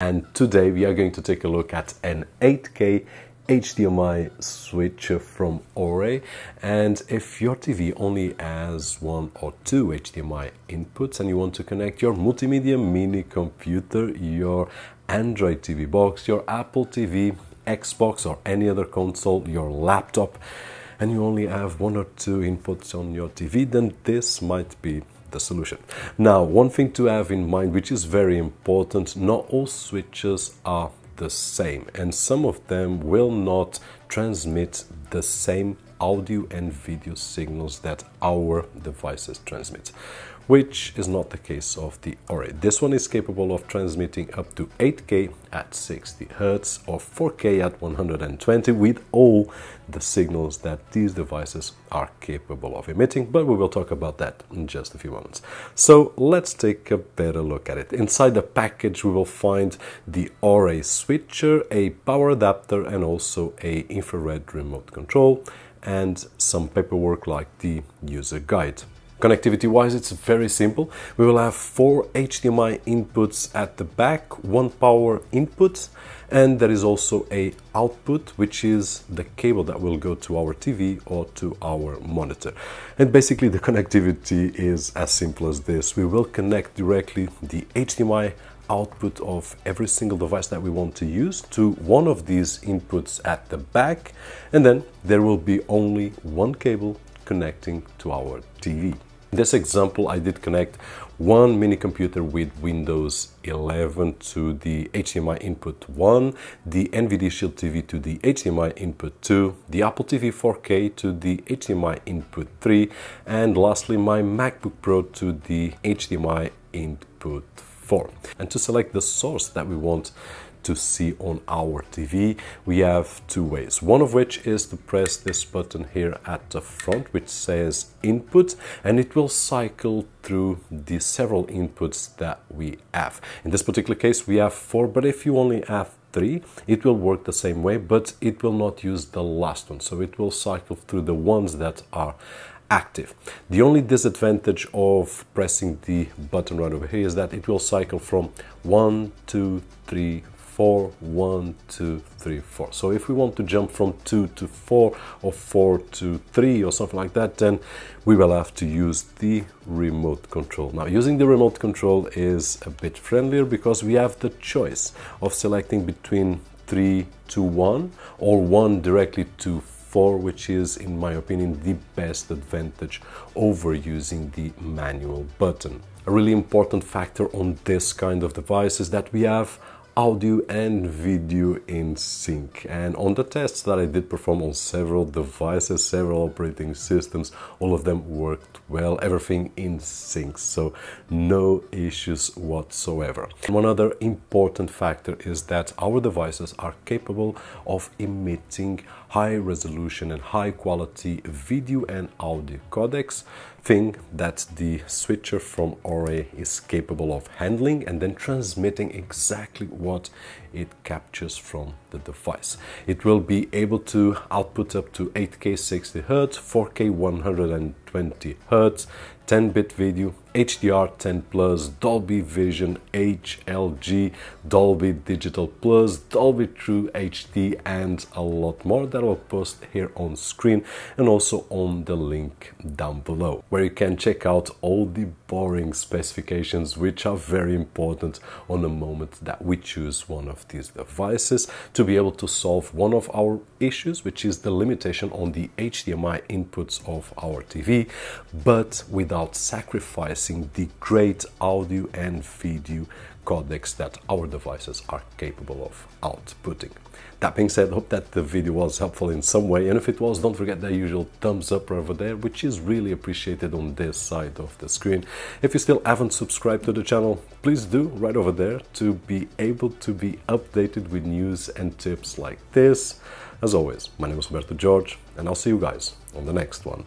and today we are going to take a look at an 8K HDMI switch from OREI and if your TV only has one or two HDMI inputs and you want to connect your multimedia mini computer, your Android TV box, your Apple TV, Xbox or any other console, your laptop and you only have one or two inputs on your TV then this might be the solution. Now, one thing to have in mind, which is very important, not all switches are the same, and some of them will not transmit the same audio and video signals that our devices transmit which is not the case of the OREI. This one is capable of transmitting up to 8K at 60 Hz or 4K at 120 with all the signals that these devices are capable of emitting, but we will talk about that in just a few moments. So let's take a better look at it. Inside the package we will find the OREI switcher, a power adapter and also a infrared remote control and some paperwork like the user guide. Connectivity wise, it's very simple. We will have four HDMI inputs at the back, one power input, and there is also a output, which is the cable that will go to our TV or to our monitor. And basically the connectivity is as simple as this. We will connect directly the HDMI output of every single device that we want to use to one of these inputs at the back and then there will be only one cable connecting to our TV. In this example, I did connect one mini computer with Windows 11 to the HDMI input 1, the NVIDIA Shield TV to the HDMI input 2, the Apple TV 4K to the HDMI input 3, and lastly my MacBook Pro to the HDMI input 4. And to select the source that we want to see on our TV, we have two ways. One of which is to press this button here at the front, which says input, and it will cycle through the several inputs that we have. In this particular case, we have four, but if you only have three, it will work the same way, but it will not use the last one. So it will cycle through the ones that are active. The only disadvantage of pressing the button right over here is that it will cycle from one, two, three, four, one, two, three, four. So if we want to jump from two to four or four to three or something like that, then we will have to use the remote control. Now using the remote control is a bit friendlier because we have the choice of selecting between three to one or one directly to 4 which is in my opinion the best advantage over using the manual button. A really important factor on this kind of device is that we have audio and video in sync. And on the tests that I did perform on several devices, several operating systems, all of them worked well, everything in sync. So no issues whatsoever. One other important factor is that our devices are capable of emitting high resolution and high quality video and audio codecs thing that the switcher from OREI is capable of handling and then transmitting exactly what it captures from the device. It will be able to output up to 8K 60 Hz, 4K 120 Hz, 10-bit video, HDR 10 Plus, Dolby Vision, HLG, Dolby Digital Plus, Dolby True HD and a lot more that I'll post here on screen and also on the link down below where you can check out all the boring specifications which are very important on the moment that we choose one of these devices to be able to solve one of our issues which is the limitation on the HDMI inputs of our TV but without sacrificing the great audio and video codecs that our devices are capable of outputting. That being said, hope that the video was helpful in some way, and if it was, don't forget the usual thumbs up over there, which is really appreciated on this side of the screen. If you still haven't subscribed to the channel, please do right over there to be able to be updated with news and tips like this. As always, my name is Roberto George, and I'll see you guys on the next one.